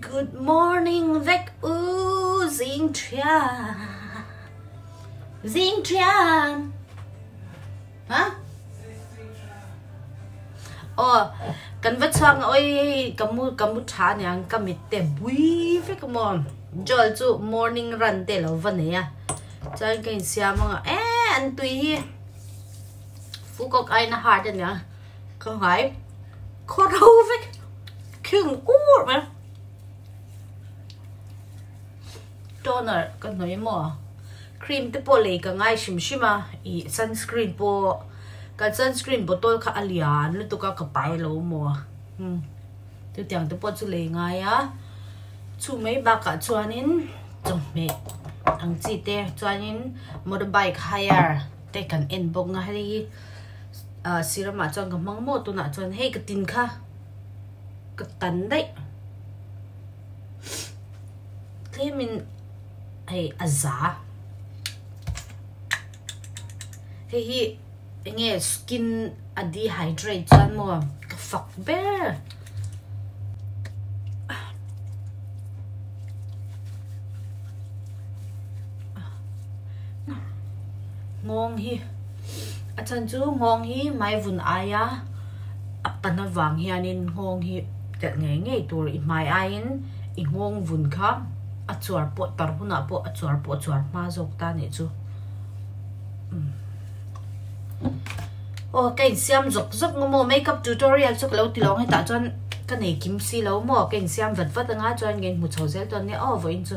Good morning, vek u zing trian. Zing trian. Hả? Ồ, cần vết sang ôi cầm mu cầm mu trà nè, cầm mít tè bui cầm mom. Rồi chú morning run tè lâu vần này à. Cho anh cái xem mà, ê anh tùy. Phú cốc ai nó hard nè. Không phải. Khó đâu vek. Kừng út mà. Toner kan noi mo cream te po le ka ngai shim shima i sunscreen po ka sunscreen bottle kha alian lu ka ka pai lo mo hm tu tiang te po chu le ngai a chu mai ba ka chuanin chong me ang chi te chuanin motorbike hire te kan en bok nga ri a sirama chong ka mang mo tu na chuan hei ka tin kha ka tan dai mình hay aza hey. Hi nghe skin a dehydrate chân mo ka fuck bear. Ngon hi. A chân chú ngon hi. Mai vun ai á, à wang hianin vàng hi anh ngon hi. Nge nghe nghe tôi mai ai i ngon vun khác a chuar po tar huna po a chuar po chuar ma jok ta ni chu o cái xiêm dọc dọc ngô makeup tutorial chụp lo ti long he ta chon cái này kim si lo mo cái xiêm vật vật nga chon gen mu số zel chọn nghe oh vậy chu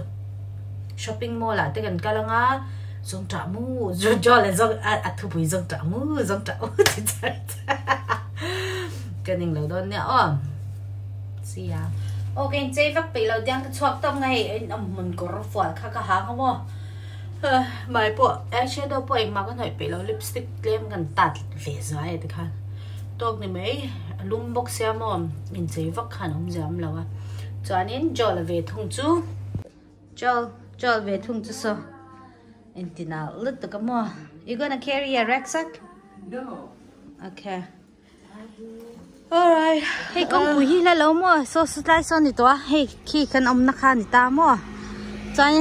shopping mall la te cái là nga zong ta mu rồi jo le zong a à thu bui zong ta mu zong ta dùng ti mu cái này lo don ne o see ya ok chơi vắt bị lâu đang cái chuột tâm ngay. Anh mình có rau phổi khá khá hàng không ạ? Mai bộ eyeshadow bộ em mà có thể bị lâu lipstick lem gần tạt lệ dài thì khăn tôi này mấy lung bốc xe mà mình chơi vắt khăn không dám lâu à cho nên cho là về thùng chú cho cho về thùng chú sao? Anh tin nào lứt được cái mò. You gonna carry a rucksack? No. Okay Alright. Hey, con uh, là lâu mua. So, sutlay so nito ah. Hey, khi cần ông nắc ni ta mua. Chay.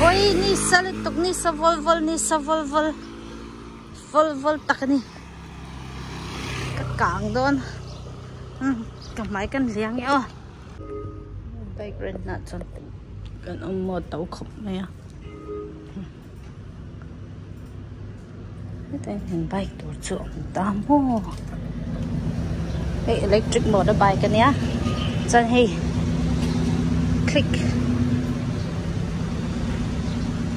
Hoy, ni sa lutok ni sa vol ni sa volvol. Volvol tak ni. Kakang doon. Hmm, kamay kan liang yo. Vagrant nuts on. Kan ông mo tàu khop na Cái Ito hình bike tổ trưởng ta mua cái electric motorbike cái chân hi click.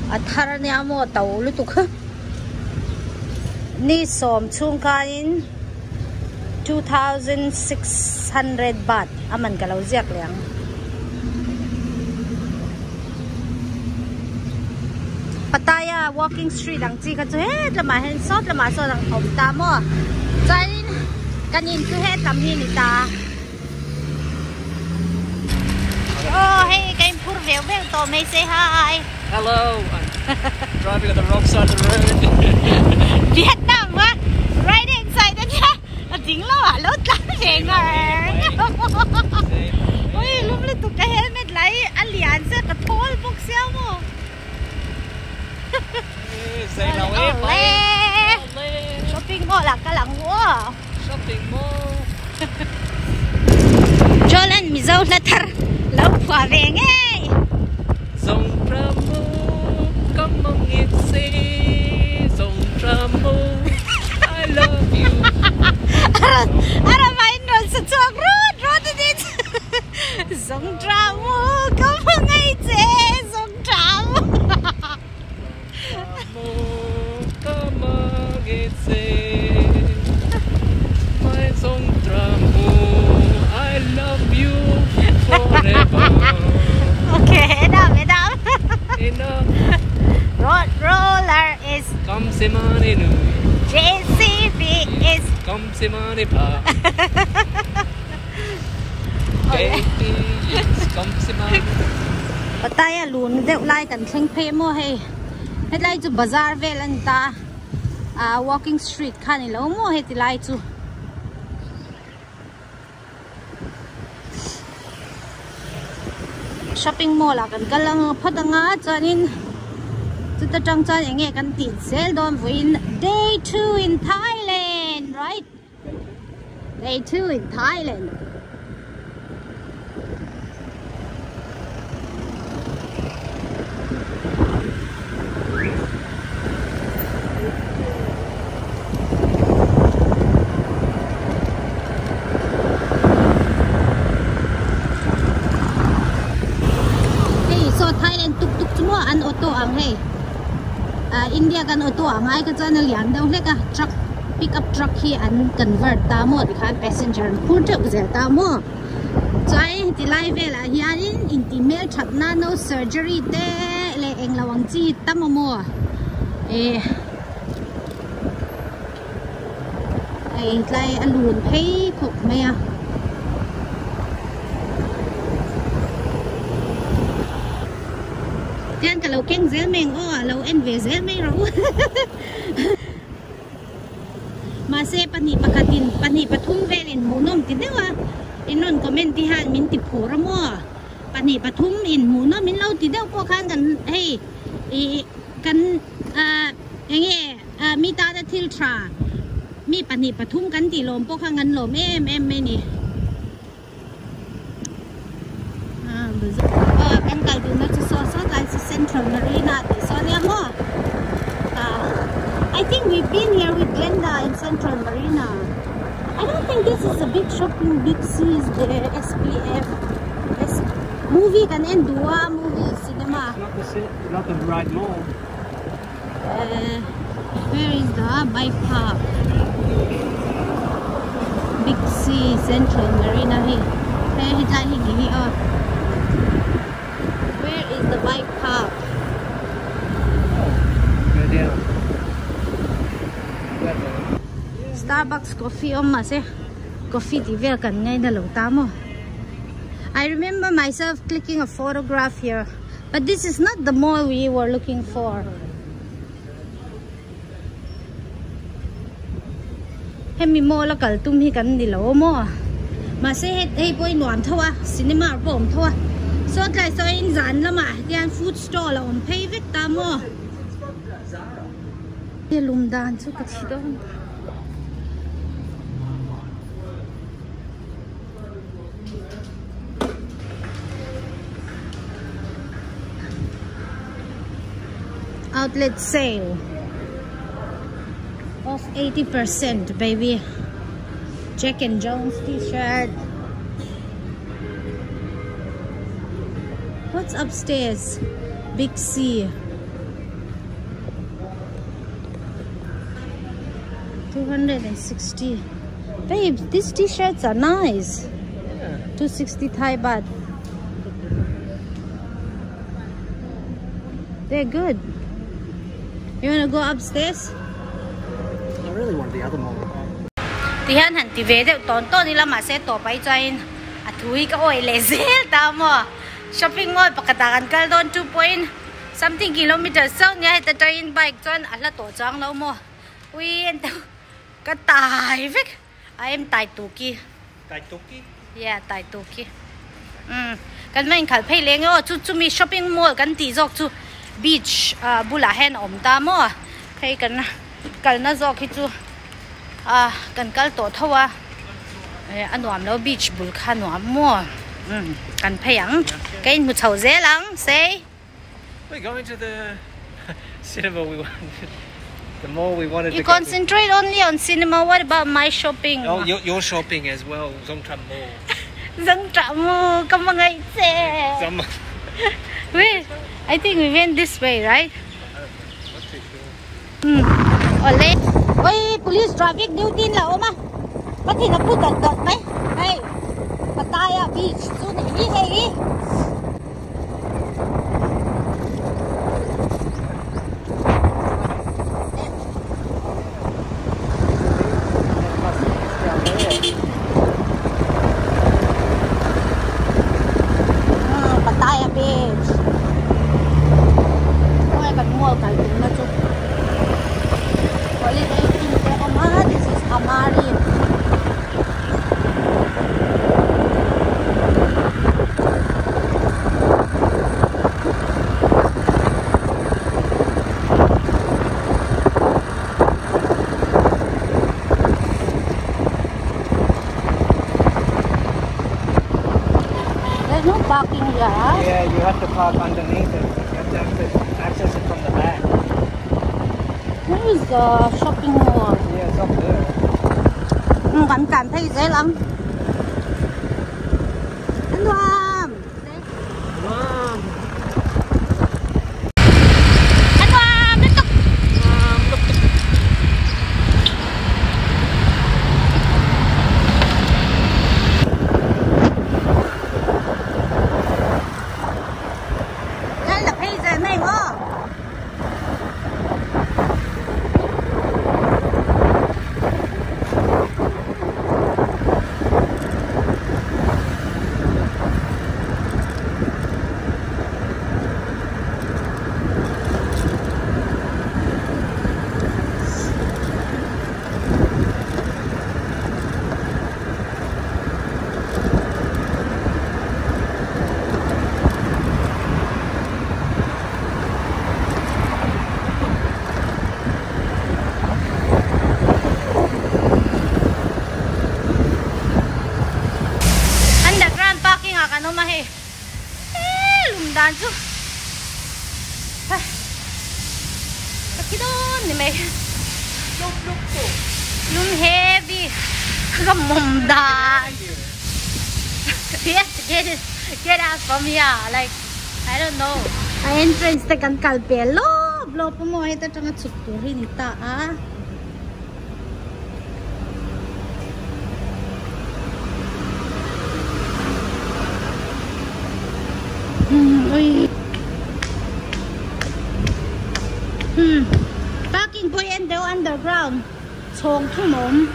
À thar này mo tàu lu tục ni som chung ka in 2600 baht. À, Aman ka lau ziak liang Pattaya à, walking street ang chi ka chu hết. Là mà hen sót là mà sót ang om ta mo chai kanin cứ hết làm hi nita oh hey cái pur veo veo to may say hi. Hello I'm driving on the wrong side of the road. Vietnam á right inside đó nha tiếng lo à lốt lắm về ngờ ôi lúc lên tụi cái helmet lấy. Sẽ cả thol bốc xéo mà Say lâu em shopping mall là cái lăng quá shopping mall. Cho lên mi dâu là thar lâu qua về nghe. Dòng ra mu come on it say dòng ra mu I love you. Ara ara mai no sa chuak ro ro de dit dòng ra mu come on ngay che dòng ra mu. Come on it say okay đam đam enough. Road roller is come se mani nu JCB is come se mani pa baby come se mani Pataya lun deuh lai kan thleng phe mo hei hetlai chu bazar vel an ta a walking street khani lo mo he ti lai chu shopping mall à, gần cái lăng phát đăng á cho nên chúng ta trong cho những nghe kan tiền sale đón với day two in Thailand, right? Day two in Thailand. India kan mai angai ka chan lian đâu hlek cả, truck pick up truck hi anh convert ta mo thì khan passenger phur te uzel ta mo chai ti lai vel a hianin in ti mel that na no surgery te. Le eng lawang chi tam cả e ai dưới mình ô khop mai a Tiyan ka rồi, zel xe, o alaw en ve zel meng bà Mase pani lên pani patung velin munom ti dewa. Inon comment ti han ra mua pura mo. Pani patum in munom min law ti dew po kan kan hey i kan ah à, mi ta da til tra. Mi pani patum kan ti lồm, po kan kan lồm em em me nè, à, uh, kan Central Marina di so niya mo. Uh, I think we've been here with Glenda in Central Marina. I don't think this is a big shopping, big seas there, SPF. S movie kan end dua movie cinema. Not the, not the right mall. Uh, where is the bike park? Big Sea Central Marina. Hey, hi tai hi gi. Where is the bike Starbucks coffee om mà. Coffee thì về cần ngay là lâu tám. I remember myself clicking a photograph here, but this is not the mall we were looking for. Hemi mall là kal tum hi kan di lo mo. Mà se hết hey nuan nuam thawa cinema bom thawa. So tlai so in zan à, đi ăn food store là om pay vek ta mo. Ye lum dan. Outlet sale off 80% baby. Jack and Jones t-shirt. What's upstairs? Big C. 260 babe these t-shirts are nice. Yeah. 260 Thai baht. They're good you want to go upstairs? I really want the other mall. thì hắn hẳn thì về được tốn tốt đi làm mà sẽ tổ bay cho anh. À thui cái ôi lệ dễ ta mà shopping mall baka takan kal don 2 point something kilometers so nha ta train bike cho anh. Là tổ trang lâu mà ui anh tao cái tài vết. À em tài tụ kia. Tại Toki. yeah tài tụ kia. Ừ. Kan mình khal phê lên ô chú chú mi shopping mall kan tí dọc chú beach à bula hen om ta mà phê kan kan na dọc khi chú à kan kal tổ thâu à. Anh nuam lo beach bul kha nuam mo. Ừ kan phê yang cái một chầu dễ lắm say We're going to the cinema we wanted. The mall we wanted you to go to. concentrate only on cinema. What about my shopping? Oh, you're, you're shopping as well, Zongtram Mall. cảm ơn anh xe Some, wait I think we went this way right not too sure. Hmm. Ole. Oi, police traffic duty là ôm á. Có thể là put đợt đợt mấy. Hey. Pattaya Beach. Su này đi hay đi. Ah, Pattaya Beach. Ôi, cần mua cái tính nó chút. Holiday in Omar. This is Amari. There's no parking here. Yeah, you have to park underneath it. You have to access, access it from the back. Where is the shopping mall? Yeah, it's up there. Ừ, bạn cảm thấy dễ lắm. Here. Like, I don't know. Ang entrance ta kan kalpe. Lob, lob mo ito tanga tsukturin ita ah. Hmm, uy. Hmm. Parking point and the underground. Chong mom.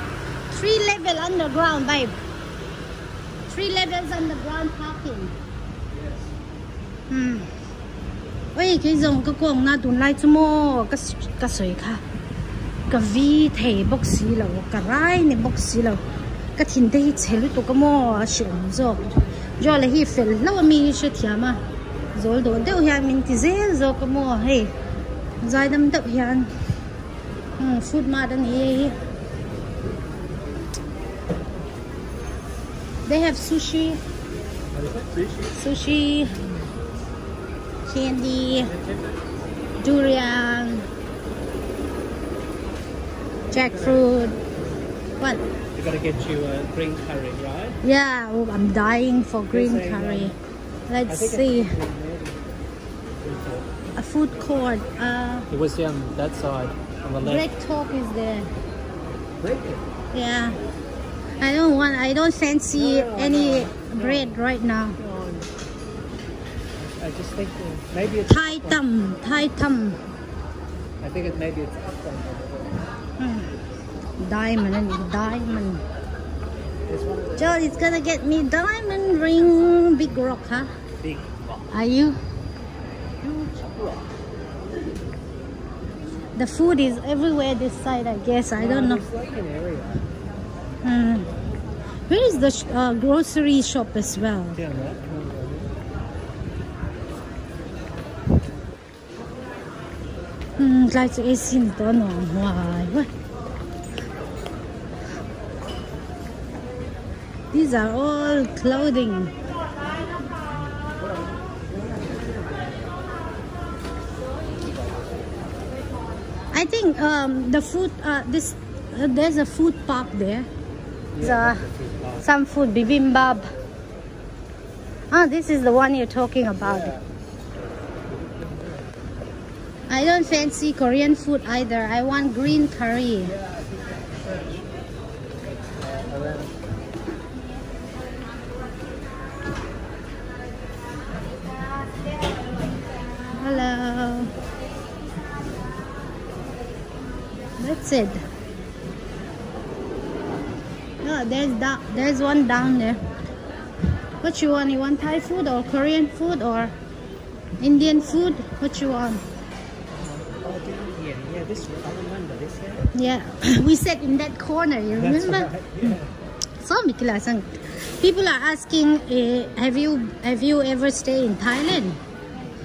Three level underground, babe. Three levels underground parking. Hmm. Ôi cái dòng cái quần na tụi lại cho mò cái cái sợi kha. Cái vi thể bốc xí lâu cái rai này bốc xí lâu cái thiên đây chế lúc tụi cái mò sườn rồi rồi là hi phèn lâu mi sẽ thiam mà. Rồi đồ đều hiền mình thì dễ rồi cái mò hey dài đâm đập hiền hmm food đan hi They have sushi? Sushi? sushi, candy, durian, jackfruit. What? You gotta get you a green curry, right? Yeah, oh, I'm dying for green curry. I Let's see. A food court. Uh, It was um, that side on the left. Bread Talk is there. Bread. Yeah. I don't want. I don't fancy No, no, any no. bread right now. Just think maybe it's Thai tam, Thai tam. I think it maybe it's up on Hmm. Diamond and diamond. Joel is gonna get me diamond ring, big rock, huh? big rock. Are you? Huge rock. The food is everywhere this side, I guess. I don't know. It's like an area. Hmm. Where is the sh- uh, grocery shop as well? Down that like to sin to no. Why? What? These are all clothing. I think um, the food. Uh, this uh, there's a food park there. The some food bibimbap. Ah, this is the one you're talking about. I don't fancy Korean food either. I want green curry. Hello. That's it. Oh, there's. There's one down there. What you want? You want Thai food or Korean food or Indian food? What you want? Yeah, we sat in that corner, you remember? Right, yeah. People are asking, uh, have you have you ever stayed in Thailand?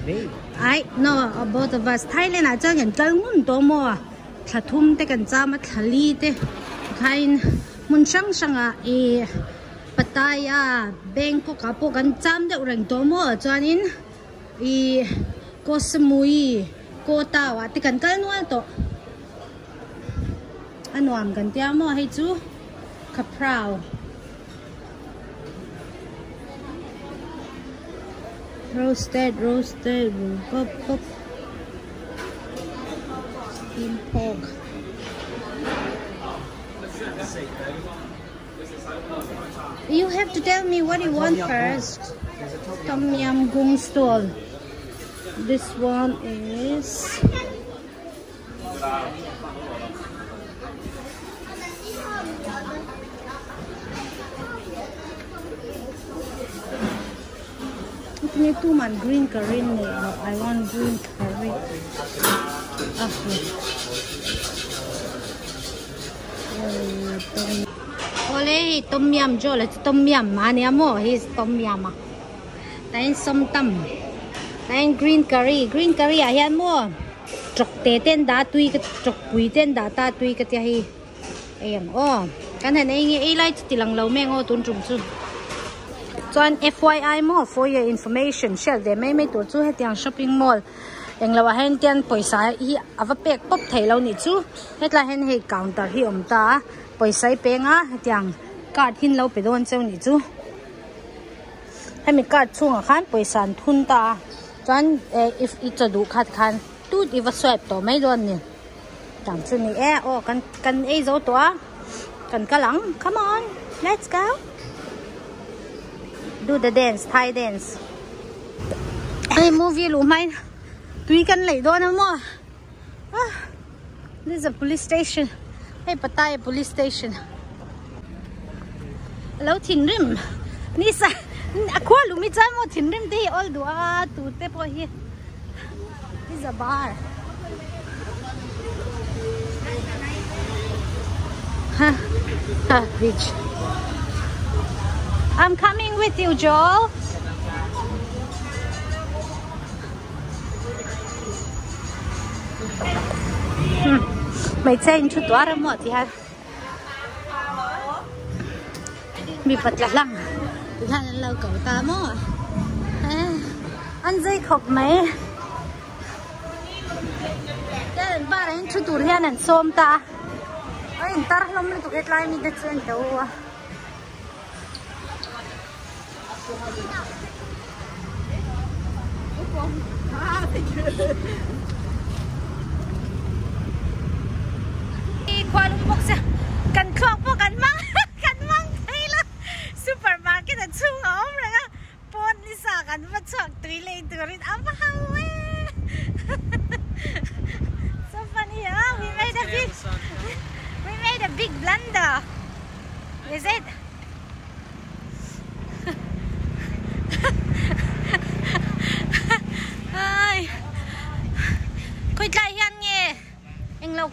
Me? I no, both of us. Thailand à chẳng nhận chân muốn đồ mò, thà thum te cần cha mà thà li te, kain muốn sang sang à, e, eh, Pattaya, Bangkok à, po cần chăm để urang đồ mò cho nên, e, Koh Samui, Koh Tao à, te cần cái to. Anuam kan tia mo hei chu kaprao roasted roasted. Pop pop. Steamed pork. You have to tell me what you want first. Tom Yum Gung stall. This one is Ini tu man green curry ni. I want green curry. Ah, yeah. Oh, Ole tom yam jo là tom yam mà nè mo his tom yam à. Đây som tâm. Đây green curry, green curry à hiền mo. Trọc tê tên đá tuy cái trọc bùi tên đá ta tuy cái tia hi. Em ô, cái này này nghe lại thì lang lâu mẹ ngô tuân trùng xuống Chuan FYI mo, for your information, share de mai mai tur chu hetiang shopping mall. Eng lawa hen tian poisa hi ava pek pop thailo ni chu. Hetla hen he counter hi ông ta. Poisa pe nga hetiang card hin lo pe don cheu ni chu. Hemi card chunga khan, poisa thun ta. Chuan eh, if ít a du khat khan tu i va swipe to mai don ni. Tang chu ni e o kan kan e zo to kan kalang come on, let's go do the dance Thai dance. Ai movie lu mai tui kan lấy đó nữa mà ah, this is a police station. Hey Pattaya police station. Hello thin rim ni sa à, aqua lu mi chai mo thin rim te all dua tu te po hi. This is a bar. Ha ha beach I'm coming with you, Joel. Mày chen chút toa ra mọ thì ha. Mi phật là lăng. Thì ha lâu cậu ta mọ. Ăn dây khóc mấy. Cái ba ra chút tour hian ăn xôm ta. Ay, tar lom na to get lai mi da chen tàu. Kuala Lumpur sa kan khóc po kan mang kan mang thấy là supermarket at chung om ra nga pon ni sa kan ma chak tui le turin am hawe so funny huh? we made a big we made a big blunder is it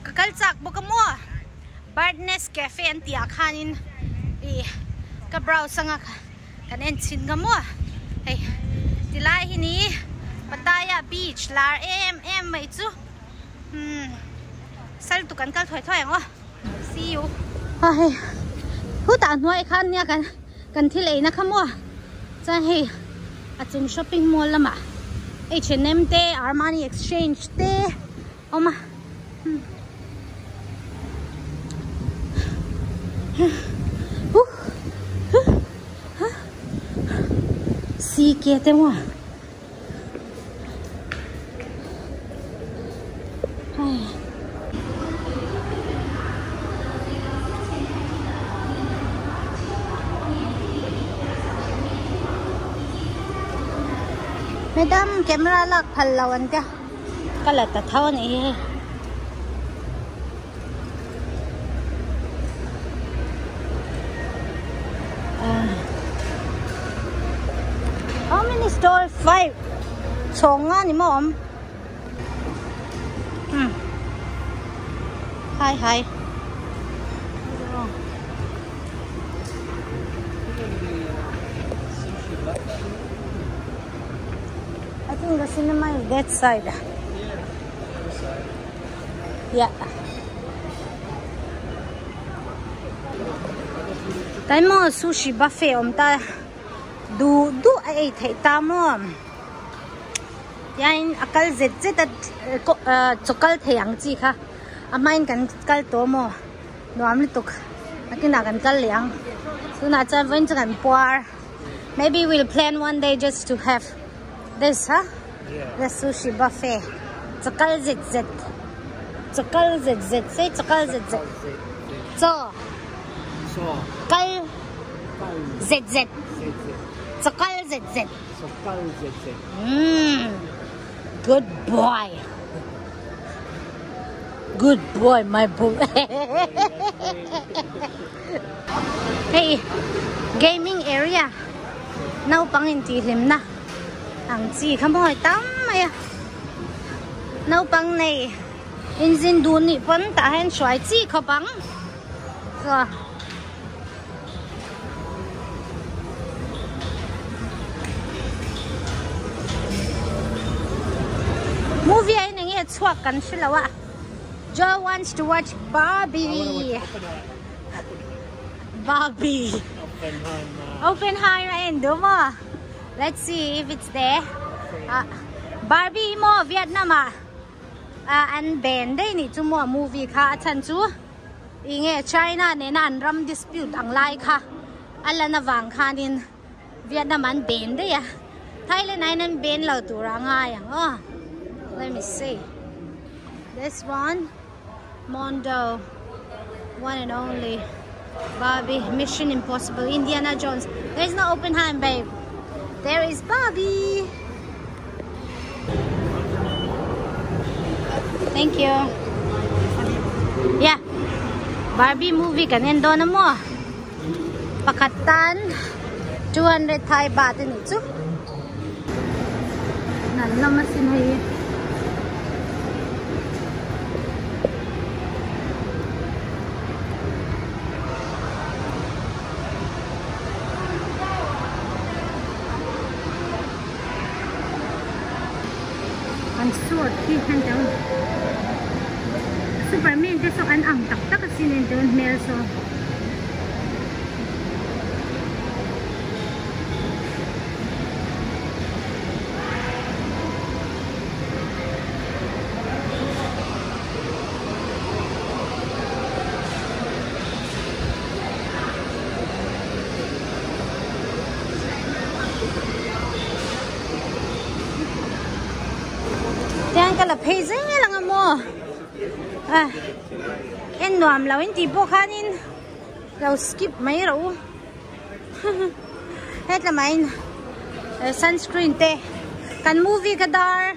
kakal chak bo ka mo Birdness Cafe an tia khanin i ka brow sanga kan en chin ga mo hey tilai hi ni Pattaya Beach lar em em mai chu hmm sal tu kan kal thoi thoi ngo see you ai hu ta noi khan nya kan kan thil ei na khamo cha hei achung shopping mall lama H&M te Armani Exchange te oma hmm. Si kia tem hoa Madam, camera lock palawan ka. Kalat tatawan eh. Uh, Chong nga ni mom. Hmm. hay hi. I think the cinema is that side. Yeah. Tại mò sushi buffet, ông ta du du ai thấy ta mò yan akal zet zet at eh, eh, chokal theyang chi kha. Amain kan kal to mo. Nuam li tuk. Akina kan kal liang. So na cha ven kan puar. Maybe we'll plan one day just to have this huh? Yeah. the sushi buffet. Chokal zet zet. Chokal zet zet. Say chokal zet zet. Cho So, kal zet zet. chokal zet zet. So call Z Z. Good boy. Good boy, my boy. hey, gaming area. Nau pangin ti lim na. Ang chi kham hoi tam maya. Nau pang này. In zin du ni pon ta hen shuai chi kho pang. So, movie ay nang iya chuak kan sila. Joe wants to watch Barbie. Barbie. Oppenheimer. Oppenheimer and mo. Let's see if it's there. Ah, Barbie mo Vietnam ah. Ah, an ben day ni chu mo movie kha chan chu. Inge China ne na an ram dispute ang lai kha. Ala na wang Vietnam an ben day ah. Thailand ay nan ben lo tu ra oh. Let me see. This one, Mondo, one and only. Barbie, Mission Impossible, Indiana Jones. There's no Oppenheim, babe. There is Barbie. Thank you. Yeah. Barbie movie kanin doon na mo. Ah. Pakatan 200 Thai baht ni chu. Eh, Nan naman sinay. Ang suot ki han daw. Superman just so an ang tak tak sinin doon Nelson. Tiyan ka la pezing nga lang mo. Ah. En nuam law hindi po kanin. Law skip may raw. hết là main. Ờ, sunscreen te. Kan movie kadar.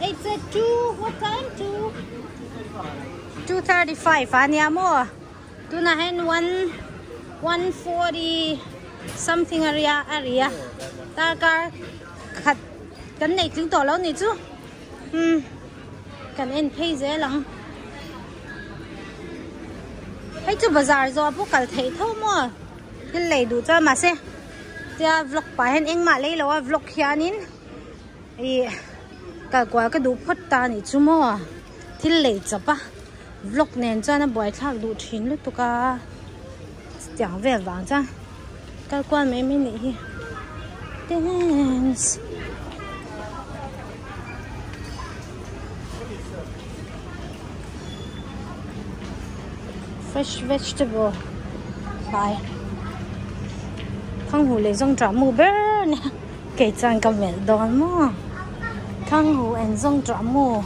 It's at 2, what time? 2? 2.35. Anya mo. Tu na hen 1, 140 something area area. Ta ka khat kan này chứng tỏ lâu này chứ ừ cần em thấy dễ lắm hay chú bazaar zo bố cả thấy thâu mà. cái lấy đủ cho mà xe Giờ à, vlog bài hen anh mà lấy lâu à, vlog kia nín. Ý, cả quá cái đủ phát ta này chú mua thì lấy cho ba vlog nên cho nó bài thao đủ chín lúc tụi cả chẳng về vàng cho cái quan mấy mấy này dance. Fresh vegetable. Bye. Khang hu le zong tra mu ber ne ke chan ka mel don mo khang hu en zong tra mu.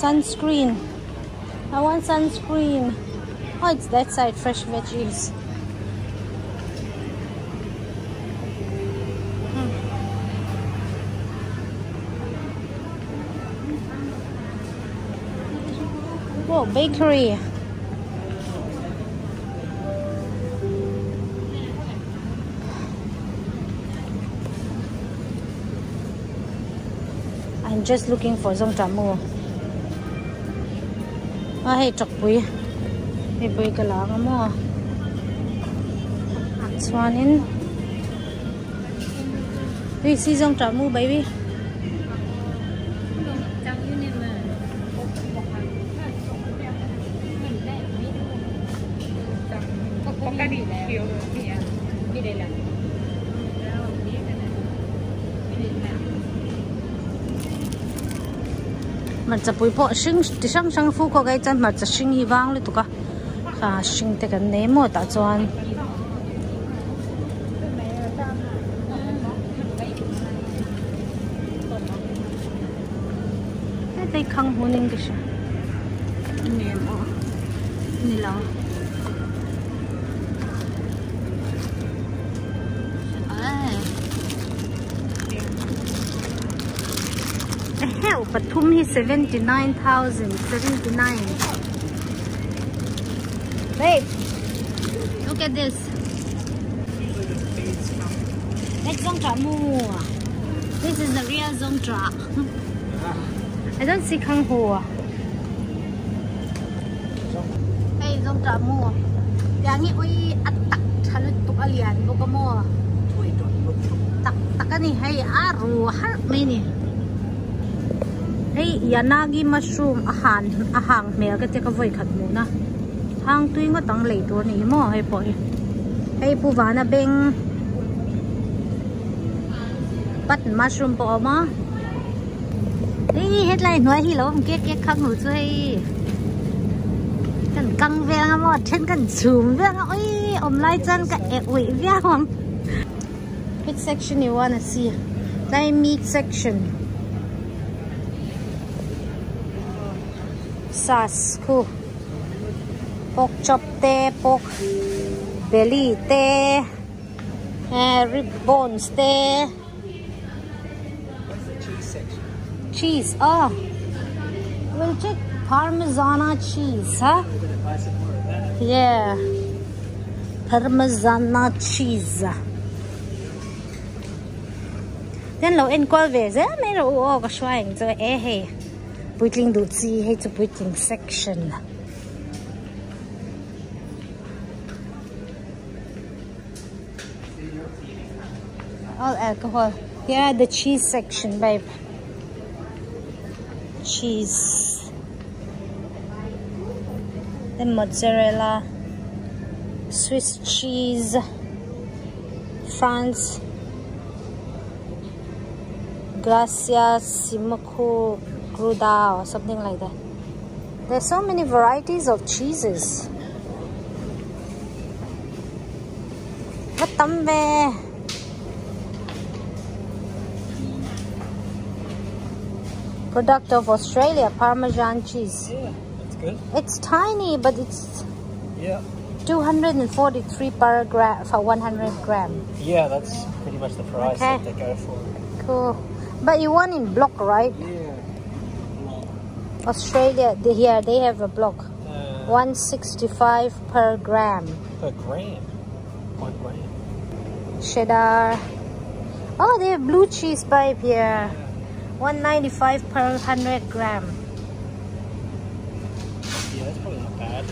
Sunscreen. I want sunscreen. Oh it's that side fresh veggies. Hmm. Whoa, bakery. Just looking for some tamu. Ah, hey, chok bùi, Hey, bui ka lang mo. Swanin. Hey, see zong tamu, baby. Mình sẽ bộ sinh thì sang sang phu có cái chân mà sẽ sinh hy vọng lên tụi cả à sinh thì cái nếm mà ta chọn đây không muốn nên cái gì Patum is 79,000, 79. Babe, look at this. That's Zongtra Mu. This is the real Zongtra. I don't see Kang Ho. Hey, Zongtra Mu. Yang ni oi atak chalut tuk alian buka mo. Tak tak ni hey aru har ni. Hey, yanagi mushroom ahan ahang mel ka te ka voi khat mu na. Hang tui ngo tang lei tur ni mo hey poi Hey pu wana beng. Pat mushroom po ma. Hey, headline nói hi lo ke ke khang hu chu hey. Kan kang ve nga mo chen kan zoom ve nga oi om lai chan ka e oi ve hong. Which section you wanna see? Thai meat section. Sauce khu pork chop te pork belly te uh, rib bones te. Cheese oh we'll check parmesana cheese huh? Yeah. Parmesana cheese. Then lo en kwal ve ze me ro o ka shwaing zo e he Puitling du chi hay chu puitling section. All alcohol. Yeah, the cheese section, babe. Cheese. The mozzarella. Swiss cheese. France. Gracias, Simaku. Gouda or something like that. There's so many varieties of cheeses. What tambe? Product of Australia, Parmesan cheese. Yeah, that's good. It's tiny, but it's Yeah. 243 per gram for 100 gram. Yeah, that's pretty much the price Okay. that they go for. Cool. But you want in block, right? Yeah. Australia, they, here they have a block. Uh, 165 per gram. per gram. One gram. cheddar. Oh, they have blue cheese pipe here. 195 per 100 gram. Yeah, that's probably not bad.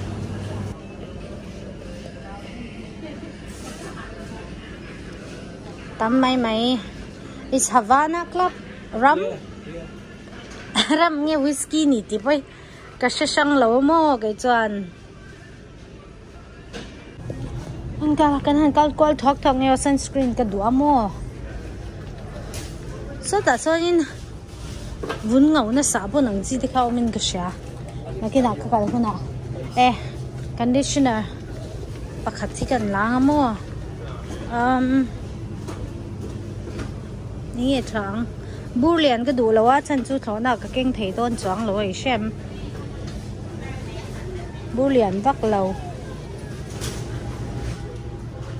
Tam mai mai. Is Havana Club rum? Yeah, ram nghe whisky nỉ tí bây cả sẽ xăng lâu mò cái chuyện anh cả cái hàng cao qual thoát thằng nghe sunscreen cái đũa mò sao ta sao in vốn ngầu nó sao bộ năng gì thì khao mình cái xe mà cái nào cái cái cái nào? Eh conditioner. Pakhat thì cần lang mò um นี่ทาง bur lian shem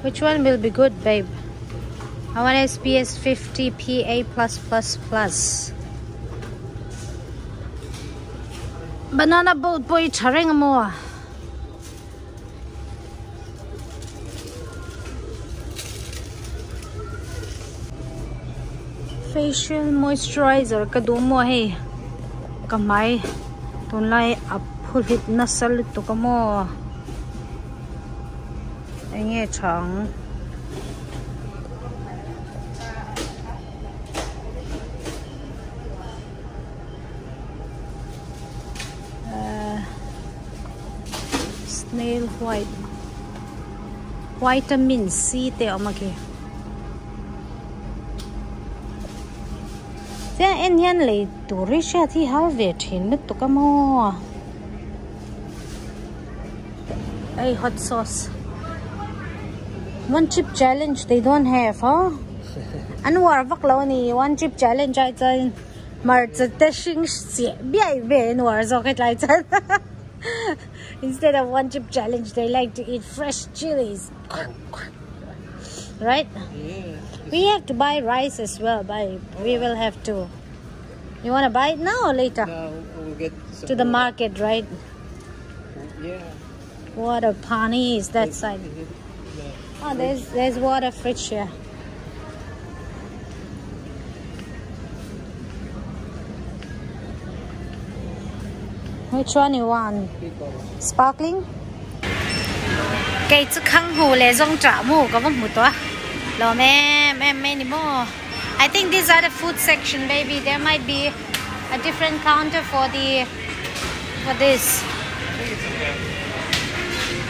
which one will be good babe? I want SPS 50 PA plus plus plus. Banana boat boy chareng mo facial moisturizer ka du mo he kamai tunlai aphul hit na sal to ka mo enge chang. Uh, snail white. Vitamin C te omake. okay. Thế em hiền lấy turi xe thì hao về trên mất tụ cam ho Hey, hot sauce. One chip challenge they don't have huh? Anwar vak lo ni one chip challenge ai chan mar chate shing sie biai be anwar zo ket lai chan instead of one chip challenge they like to eat fresh chilies. Right? Yeah. We have to buy rice as well buy we will have to. You want to buy it now or later? No, we'll get some to the more. market right? Yeah. water pani is that side. oh there's there's water fridge here. Which one you want? Sparkling? Cái chiếc khăn hù lệ rong trả mù có vong một toa lo mẹ mẹ mẹ ni mo. I think these are the food section baby. There might be a different counter for the for this.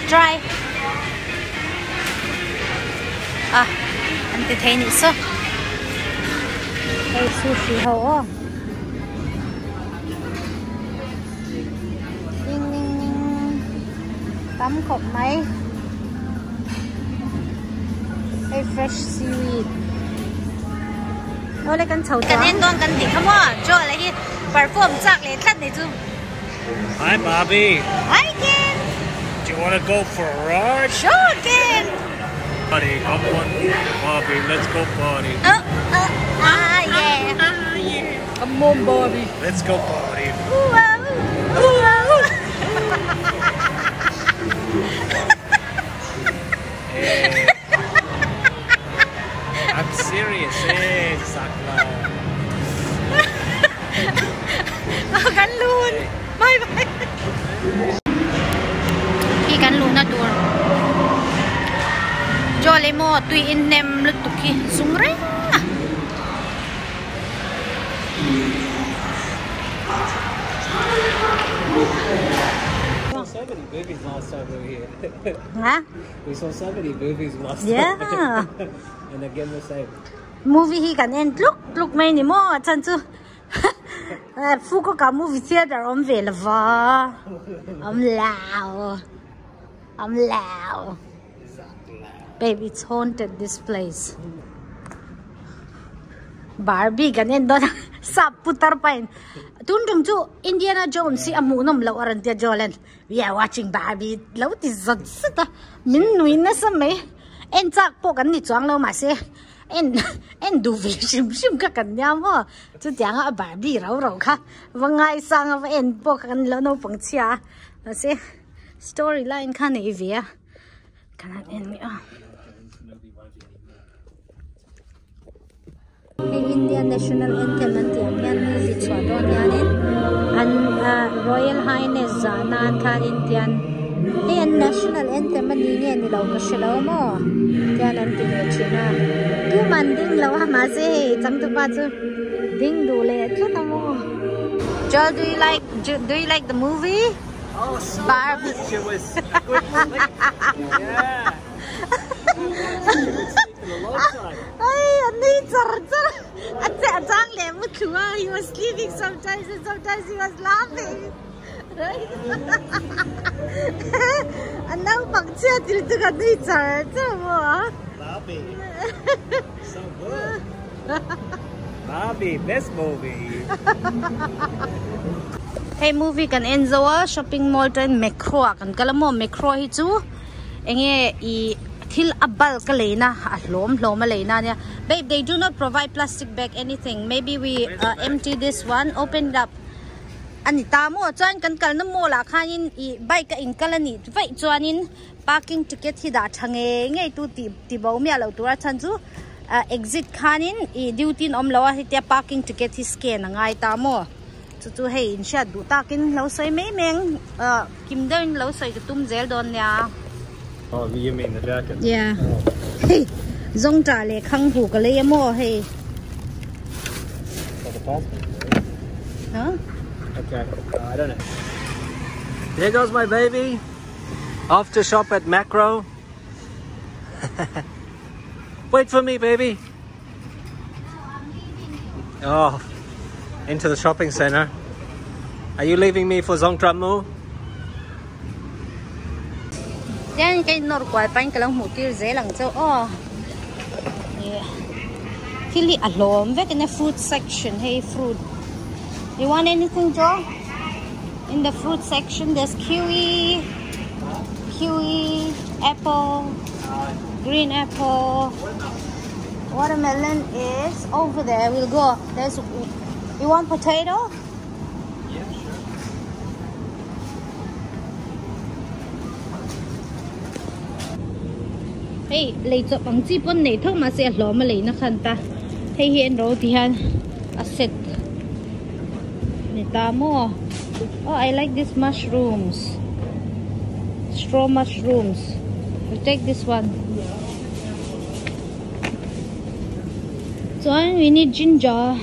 Try. À entertaining. So hey sushi hậu oh ding ding ding hay fresh seaweed Ô lấy căn chầu Căn em đoan căn thì không à Cho lấy cái perform chắc lấy thật này chú Hi, Bobby. I can Do you want to go for a ride? Sure can Buddy, come on. Bobby, let's go party. Ờ ờ À yeah Ah, yeah. Come on Bobby Let's go party. Wow Wow Hey. Bye bye Khi cắn luôn na tour Cho lấy mò tùy in nem lứt tục khi Sung reng à We saw so many movies last time we were here. Hả? we saw so many movies last Yeah. time. and again the same. movie hi kan en look look mai ni mo chan chu Eh, fu ko ka movie theater. Om về là vợ om lào om lào baby it's haunted this place. Barbie kan doon. Sa putar pa yun. Tundong to Indiana Jones. Si amu nom lo aran tia jolen we are watching Barbie. Lo ti zat sita Minuin na sa may. en chak po kan ni chuang lo em em đủ en du vi các sim ka mà chú tiếng à bà a Barbie rau rau và ngay sang và em bỏ kan lo nó pang chia. Là se storyline khan ei via kan en mi a Hey, Indian National Anthem an tiang yan movie chwa don yanin nên anh uh, Royal Highness zana kha Indian hey an National Anthem an ni nge ni lo ka shilo mo tian an ti ne china tu man ding lo ha ma se hey chang tu pa chu ding du le chu ta mo Joel, do you like do, do you like the movie? Oh, so Barbie. much. It was a good movie. yeah. Sleeping a long time. Ay, ani char char. Ate atang le mu thua. He was sleeping sometimes and sometimes he was laughing. Right? Anang pangcha til tu ka char char mo. Bobby. so good. Bobby, best movie. Hey movie kan enzawa shopping mall ten macro kan kalamo macro hi chu enge i thil abal ka leina a hlom leina nia babe they do not provide plastic bag anything maybe we uh, empty this one open it up ani ta mo chuan kan kal na mo la khanin i bike in kalani vai chuanin parking ticket hi da thange nge tu ti ti bo mi alo tura chan chu uh, exit khanin i duty om lawa hi tia parking ticket hi scan ngai ta mo. Chu chu hei in sha du takin lo soi me meng. Uh, kim den lo soi ka tum zel don ya Oh, you mean the jacket? yeah hey zong ta le khang hu ka le mo hey passport. huh Okay. Uh, I don't know. There goes my baby. Off to shop at Macro. Wait for me, baby. Oh, into the shopping center. Are you leaving me for Zongtramu? Yan cái nor quay bánh cái lòng hủ tiêu dễ lằng châu oh. Fruit section hey fruit. You want anything, Joe? In the fruit section, there's kiwi, kiwi, apple, green apple. Watermelon is over there. We'll go. There's. You want potato? Hey, lấy cho bằng chi bún này thôi mà sẽ lỗ mà lấy nó khăn ta. Hey, hiện rồi thì han, a set. Mua. Oh, I like these mushrooms. Straw mushrooms. We'll take this one. So we need ginger.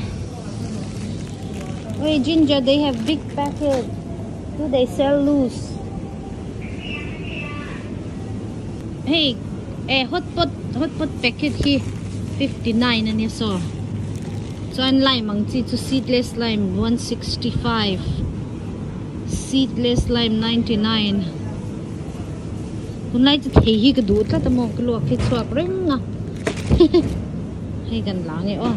Wait, ginger, they have big packet. Do they sell loose? Hey, eh, hot pot, hot pot packet here, 59 and so. So ang lime, ang to seedless lime, 165. Seedless lime, 99. Kung laiจะเทฮีกระดูดแล้วตะมองกลัวคิดสวกเร่งอ่ะ ให้กันหลังไงอ้อ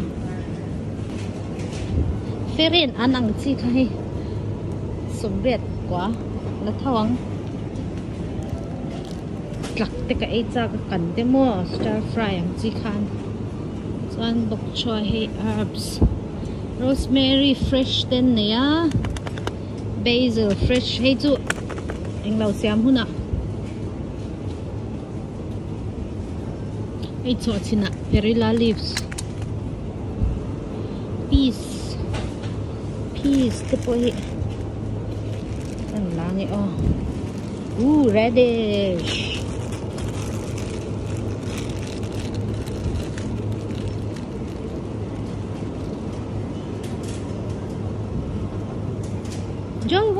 เฟรนอันอังจีค่ะให้สมเร็จกว่าแล้วทวังหลักแต่ก็ไอ้จากกันแต่มั่ว stir fry อังจี One bok choy, hay herbs. Rosemary, fresh ten này á. Basil, fresh hay chu. Anh lau xem hôn à? ạ. Hay cho chín ạ. Perilla leaves. Peas. Peas tiếp bộ hệ. anh lá này ô. ooh, radish.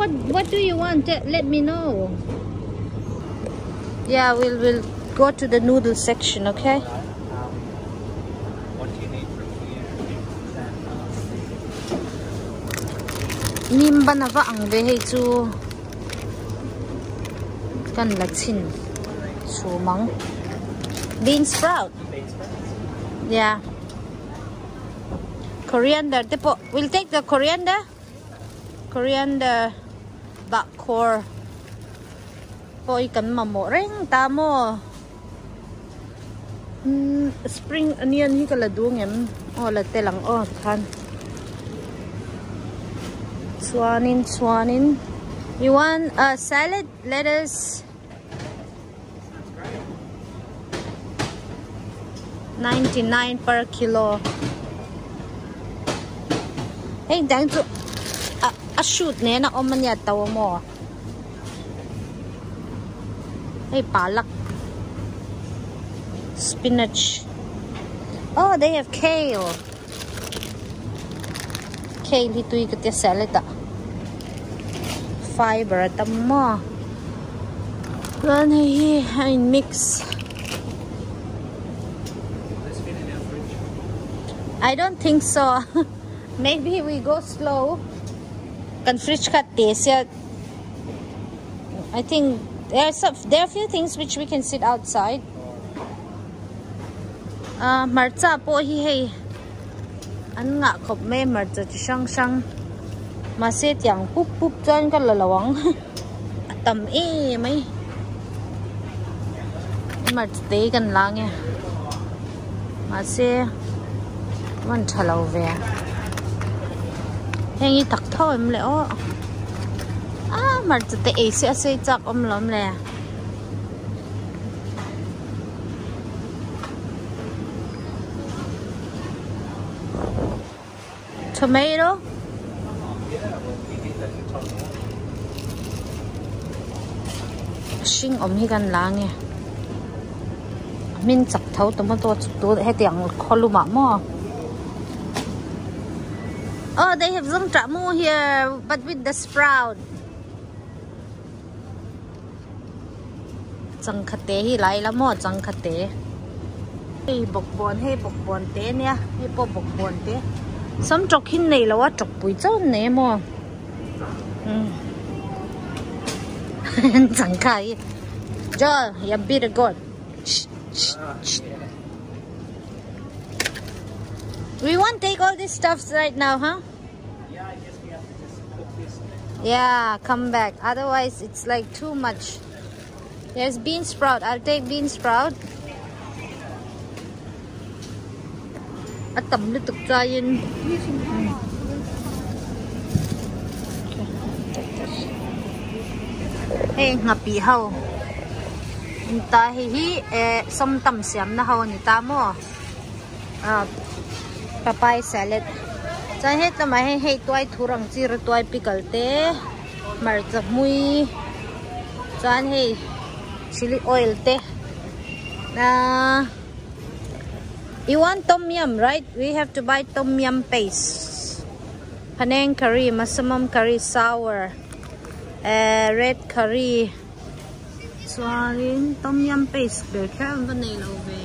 What what do you want? Let me know. Yeah, we'll we'll go to the noodle section, okay? What do you need from here? Nimba na va ang ve hei chu kan la chin sumang bean sprout yeah coriander te po we'll take the coriander coriander bak core cần mà mamo reng tamo mm, spring onion hi kala em, oh là tê lang oh kan Swanin, swanin. You want a salad, lettuce? Ninety-nine per kilo. Hey, thank you. A a shoot ne na oman ya tawo mo. Hey, palak. Spinach. Oh, they have kale. Kale hito ikot ya salad ah fiber at mo. Then he I mix. I don't think so. Maybe we go slow. Can fridge cut this yeah, I think there are some there are a few things which we can sit outside. Ah, marcha po hi hey. An nga khop me marcha chi sang sang. mà xe tiang pup pup chân cái là lỏng tầm e mấy mà tế gần lang nghe mà xe vẫn trả lâu về hèn như tắc thôi, em lẽ à mà tế xe xe chắc ông lắm lẹ tomato sinh om hi gan lang nghe. Min chak thau to ma to chu to he tiang kholu ma mo Oh, they have some tramu here, but with the sprout. Chang khate hi lai la mo chang khate. hey bok bon hey bok bon te nia. Hey po bok bon te. Sam chok hin nei lawa chok pui chau ne mo. Hmm. Chẳng khai cho ya bit of shh. We won't take all these stuffs right now huh? Yeah, I guess we have to just cook this. yeah come back. Otherwise it's like too much. There's bean sprout. I'll take bean sprout. At tầm ra yên hey ngapi hao ta hi hi e som tam siam na hao ni ta mo? À papai salad cha hết là mà hay hay toai thurang chi ra toai pickle te mar cha mui chan hey chili oil te na you want tom yum right we have to buy tom yum paste panang curry masamam curry sour uh, red curry chuanin tom yum paste ber khem ban nei lo ve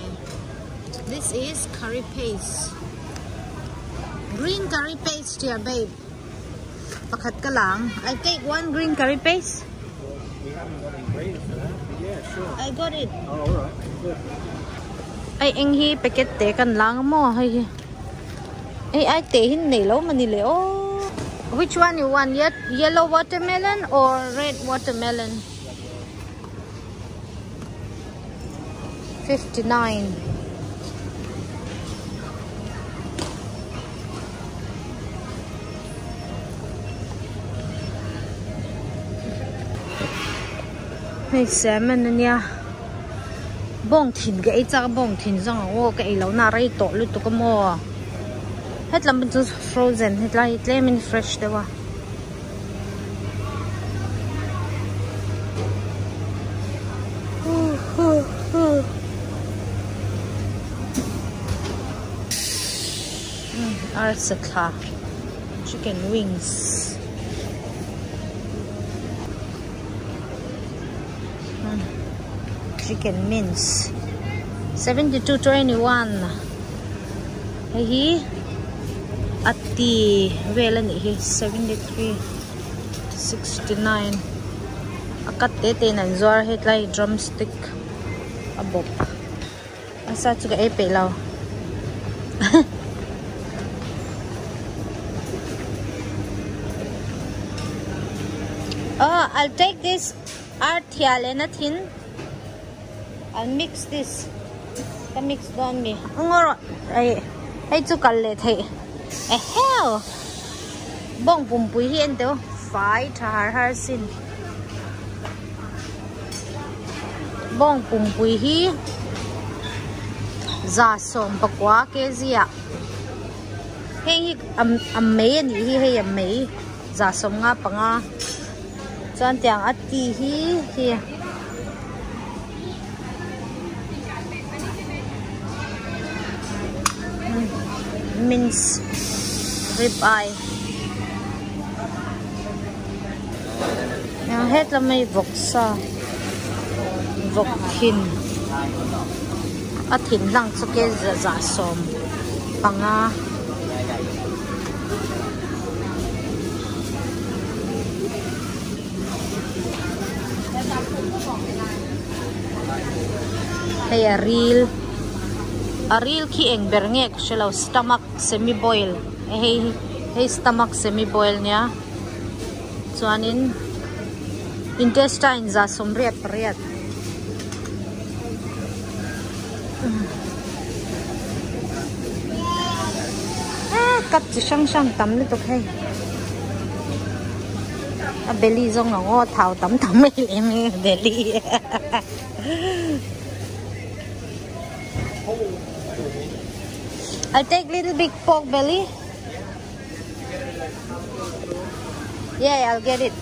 this is curry paste green curry paste here babe pakat ka lang i take one green curry paste We haven't got any for that, but yeah, sure. i got it Oh, all right. Good. ai anh hi packet te kan lang mo hay ai ai te hin nei lo mani le oh which one you want yet yellow watermelon or red watermelon 59 Hey, xem anh nha bông thìn cái ấy chắc bông thìn rằng ô cái ấy lâu na rây tổ lúc có mo hết làm bên frozen hết lại hết mình fresh đấy wa Arsaka chicken wings. Chicken mince 72.21 hi ati vela ni hi 73 69 akat te te nan zuar het lai drumstick. Abop. Asa chuka e pe law Oh, I'll take this artial and a. I'll mix this. The mix don me. Ngoro. Ai. Ai chu kal le thei. Eh hell. Bong pum pui hian to. Fai thar har sin. Bong pum pui hi. Za som pakwa ke zia. Hei hi am am mei ni hi hei am mei. Za som nga pa nga. Chuan tiang ati hi hi. Mince ribeye. Yang het là may vok sa vok hin. At hin lang sa ke za za som. Panga. Hey, real. Aril ki eng berngek shelo stomach semi boil. Hey hey stomach semi boil niya. Chuanin intestine za somriat pariat. Ah, kat chi sang sang tam li tok hey. A belly zong ngo thao tam tam mai le mi belly. I'll take little big pork belly. Yeah, I'll get it.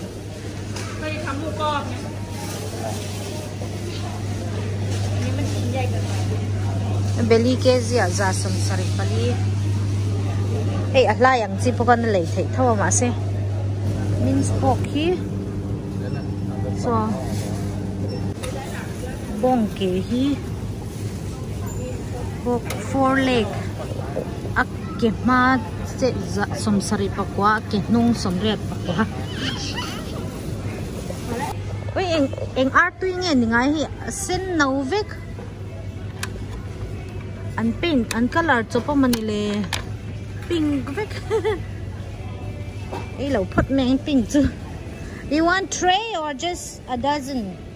Belly case ya zasam sari pali. Eh, ala yang si pokan lay thay thawa ma se. Minced pork here. So, bongke here. Pork four leg. Ke ma se za som sari pakwa ke nung som ret pakwa oi eng eng ar tu nge ni ngai hi sen no vek an pink an color chopa manile pink vek ei lo put me pink chu you want tray or just a dozen?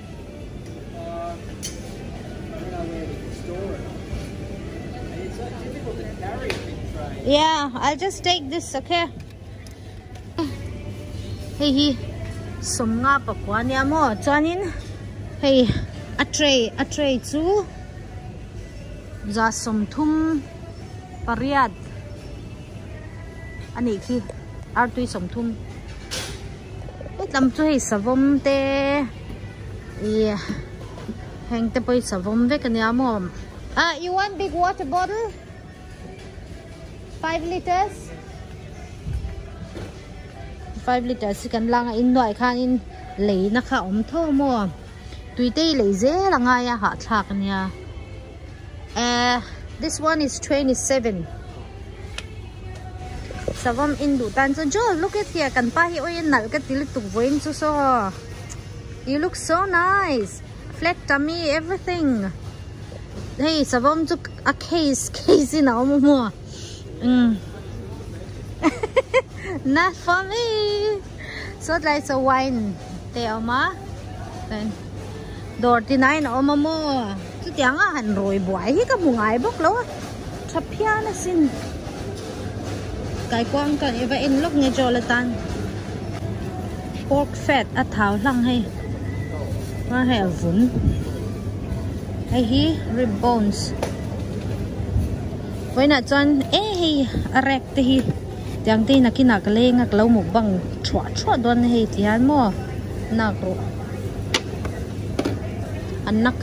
Yeah, I'll just take this, okay? Hey, hi. Som nga pa kwa niya mo. Chuanin. Hey, a tray, a tray chu. Za som thum pariat. Ani khi. Ar tui som thum. Wait lam chu hey savom te. Yeah. Hang te poi savom ve ka niya mo. Ah, you want big water bottle? 5 liters. 5 liters si kan lang in noi khan in lei na kha om tho mo tui te lei ze la nga ya à, ha thak nia eh à, this one is 27 savam dạ vâng, in du tan cho jo look at here kan pa hi oi nal ka til tu voin so so you look so nice. Flat tummy, everything. Hey savam chu a case case in au mo Mm. Not for me. So like a wine. Te oma. Then, door ti nai na oma mo. Chu tiang a han roi buai hi ka bungai bok lo. Thapia na sin. Kai kwang kan eva in lok nge jolatan. Pork fat a thao lang hay. Ma hay a. Hay hi rib bones với nãy chọn ê hi rek te hi. Tiang te na kia nạc lên ngak lâu một băng, chua chua don hi ti han mo nạc, ro an nạc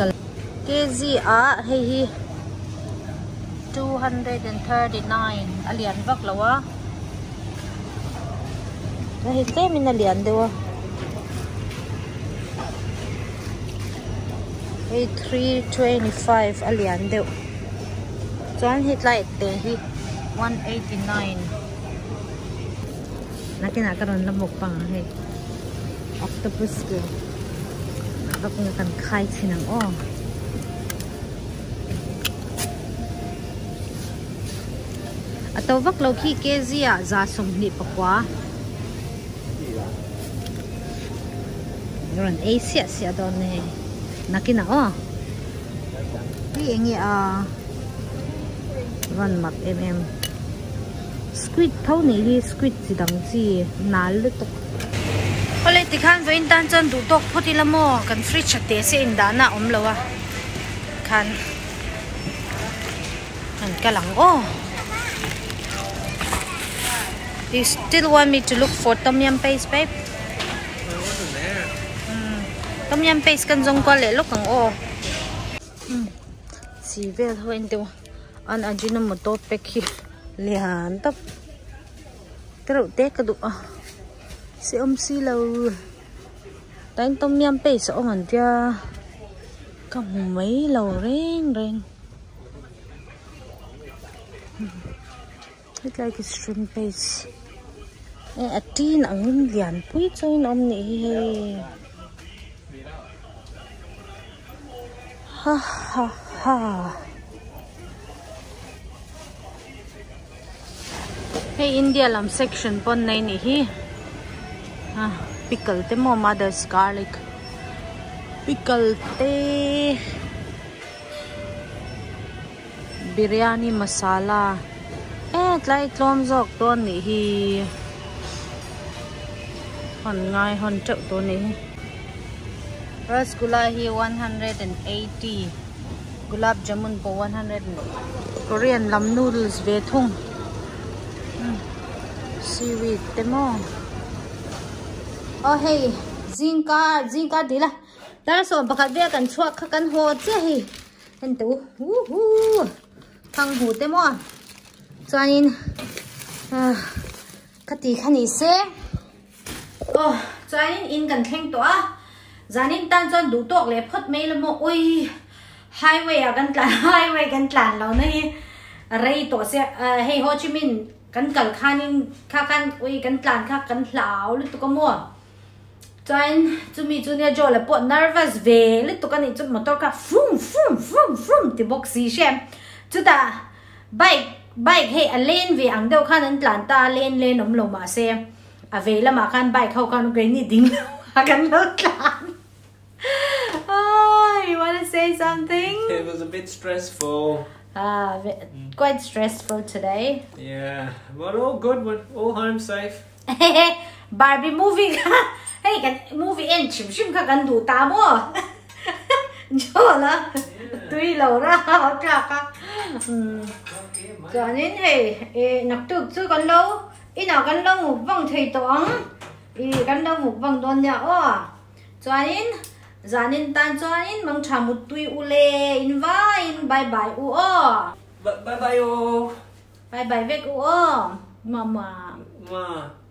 cái gì á hei hi 239 alian vak lawa na hi te min alian đâu, hey 325 alian đâu chuan hết lại te hi 189 nakina karon lamok pang he octopus kìa. nakap nga kan khai sinang oh. Ato vak lo khi ke zia za som ni pakwa? Ron Asia siya nãy eh nakina oh Hi engi à van mặt em em squid thâu này đi squid gì đằng gì nál được tục Hôm nay thì khán với tan chân đủ tốc phút đi làm mò cần free chat tế sẽ in đá na ôm lâu à khăn khăn cái lăng ô You still want me to look for tom yum paste, babe? Well, wasn't there. Mm. Tom yum paste kan zong qua lệ lúc càng ô. Mm. Chỉ về thôi anh tiêu an ajinomoto pack hi lian tap tero te ka du a si om si lo tan tom yam pe so ngan tia ka mu mấy lầu reng reng Look like a shrimp paste. Eh, a tin ang liền, pui chơi nom ni. Ha ha ha. Hey, India lam section pon này ni hi. Ha pickle te mo, mother's garlic. Pickle te biryani masala. Eh tlai tlom jok ton ni hi. Hon ngai, hon chau to ni. Rasgulla hi 180. Gulab jamun po 100. Korean lam noodles ve thung seaweed demo oh hey zinka zinka dila dar so pakhat ve kan chuak kha kan ho che hi hen tu hu hu thang hu demo chuanin khati khani se oh chuanin in. Kan thleng to a zanin tan chuan du tok le phot mai lo mo oi highway à kan tlan highway kan tlan lo nei rei to se hey, ho chi minh kan kal khanin kha ui kan tlan kha kan hlau lu tu ko mo chuan chumi chu nia cho là bộ nervous ve lu tu kan i chu tôi ka frum frum frum frum thì box xì shem chú ta, bike bike hệ a lane ve ang ta lane lane om lo ma se a ve lama khan bike ho kan ke ni ding kan lo tlan oh you want to say something? It was a bit stressful. Ah, ve- quite stressful today. Yeah, but all good one. All home safe. Barbie movie ka. Hey, kan movie end chim chim ka kan du ta mo. Jo la. Tui lo ra ha ka ka. Cho nên hey, e nak tu chu kan lo. I nào kan lo mu bang thei tong. I kan lo mu bang don ya o. Cho nên zanin tan cho nên mang cha mu tui u le in va in bye bye u o. Bye bye all. Bye bye vek u o. Mama. Mwah.